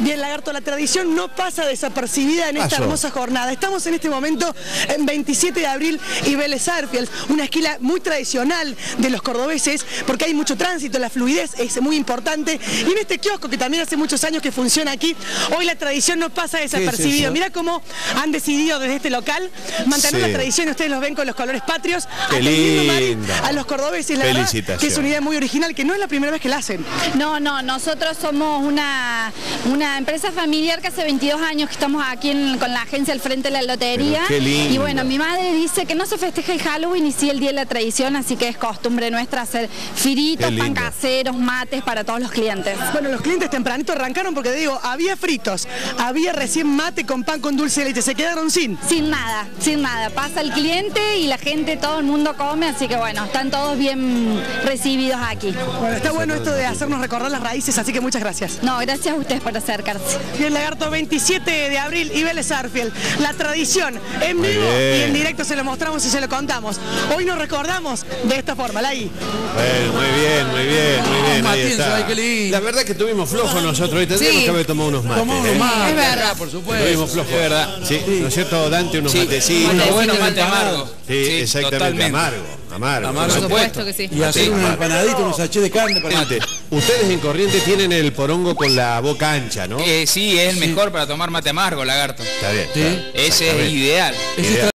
Bien, Lagarto, la tradición no pasa desapercibida en esta hermosa jornada. Estamos en este momento en 27 de abril y Vélez Arfield, una esquina muy tradicional de los cordobeses, porque hay mucho tránsito, la fluidez es muy importante. Y en este kiosco, que también hace muchos años que funciona aquí, hoy la tradición no pasa desapercibida. eso? Mira cómo han decidido desde este local mantener Sí. la tradición, ustedes los ven con los colores patrios, Qué linda. a los cordobeses. La verdad que es una idea muy original, que no es la primera vez que la hacen. No, no, nosotros somos una, una empresa familiar que hace 22 años que estamos aquí en- con la agencia al frente de la lotería. Qué lindo. Y bueno, mi madre dice que no se festeja el Halloween y sí el Día de la Tradición, así que es costumbre nuestra hacer firitos, pan caseros, mates para todos los clientes. Bueno, los clientes tempranito arrancaron porque digo, había fritos, había recién mate con pan con dulce de leche, se quedaron sin. Sin nada, sin nada. Pasa el cliente y la gente, todo el mundo come, así que bueno, están todos bien recibidos aquí. Bueno, está bueno esto de hacernos recordar las raíces, así que muchas gracias. No, gracias a ustedes por acercarse. Bien, Lagarto, 27 de abril y Vélez Arfield. La tradición en Muy vivo bien. y en directo se lo mostramos y se lo contamos. Hoy nos recordamos de esta forma, la I. Bueno, muy bien, muy bien, bien. Ahí Matienzo, está. ay, qué lindo. La verdad que tuvimos flojo nosotros. Hoy tendríamos Sí. que haber tomado unos mates. Tomamos ¿eh? más. Es verdad. por supuesto. Tuvimos flojo. Es verdad. Sí, ¿no es cierto, Dante? Unos Sí, matecitos. unos buenos mate amargos. Sí, exactamente. totalmente. Amargo, amargo. Amargo. Por supuesto. que sí. Y hacer una Amargo. empanadita, unos sachets de carne para Gente, Ustedes en Corrientes tienen el porongo con la boca ancha, ¿no? Eh, sí, es el mejor para tomar mate amargo, lagarto. Está bien. Sí. está bien. Ese es Exactamente. ideal. Ese Ideal.